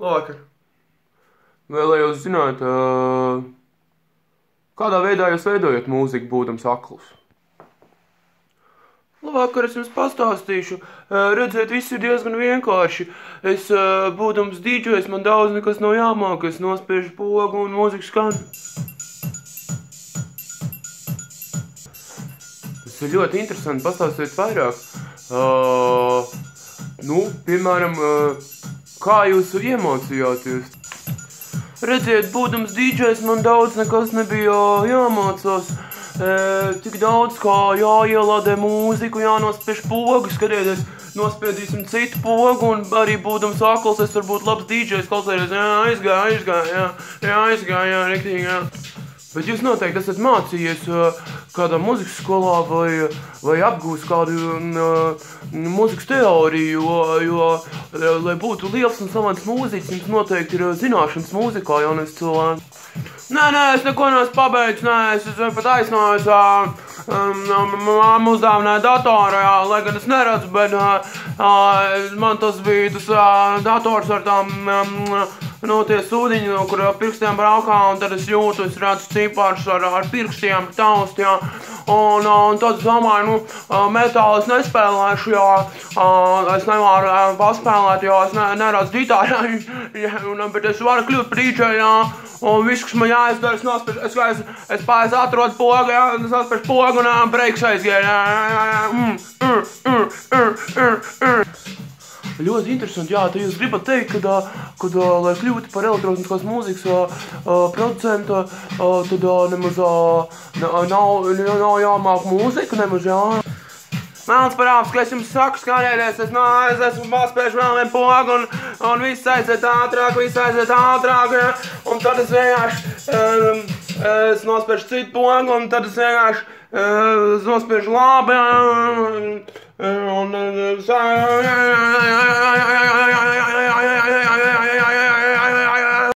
Labvakar! Vēlējos zināt, kādā veidā jūs veidojat mūziku, būdams aklus? Labvakar, es jums pastāstīšu. Redziet, viss ir diezgan vienkārši. Es, būdams dīdžojs, man daudz nekas nav jāmāk. Es nospiežu pogu un mūzika skan. Tas ir ļoti interesanti. Pastāstiet vairāk. Uh, nu, piemēram, uh, kā jūs iemācījāties? Redziet, būdams dīdžers, man daudz nekas nebija jāmācās. E, tik daudz kā jāielādē mūziku, jānospiež pogu, skatieties, nospiedīsim citu pogu, un arī būdams akls, es varu būt labs dīdžers, klausēties, jā, aizgāja, aizgāja, jā, jā, aizgāja, jā, riktīgi, jā. Bet jūs noteikti esat mācījies uh, kādā mūzikas skolā vai, vai apgūst kādu uh, mūzikas teoriju, jo, jo, uh, lai būtu liels un savants mūziķis, jums noteikti ir uh, zināšanas mūzikā, jaunas cilvēks. Nē, nē, es neko neesmu pabeidzis, nē, es esmu pat aizsnājis, uh, um, mamma uzdāvināja datoru, jā, lai gan es neredzu, bet uh, man tas bija tas uh, dators ar tām um, no tie sūdiņi, no kur ar pirkstiem braukā, un tad es jūtu, es redzu cipārus ar, ar pirkstiem, taust, jā. Un, un tad es domāju, nu, metālu es nespēlēšu, jo es nevaru paspēlēt, jo es ne, neredzu ģitāru, un, bet es varu kļūt par DJ, jā. Un viss, kas man jāizdara, es nospiež, es, es, es pārēc atrodu pogu, jā, es nospiež pogu, un breiks aizgāja, jā, jā, jā, mm, mm, mm, mm, mm, mm. Ļoti interesanti. Jā, jūs gribat teikt, ka, kad, lai kļūtu par elektroniskās mūzikas producentu, tad nemaz nav, nav jāmāk mūzika, nemaz jā. Melns parāds, ka es jums saku, skanēties, es, no, es esmu paspējuši vēl vienu pogu, un, un viss aiziet ātrāk, viss aiziet ātrāk, ja? un tad es vienkārši, um, es nospēšu citu pogu, un tad es vienkārši, uh, es nospēšu labi, ja? Un, un, un,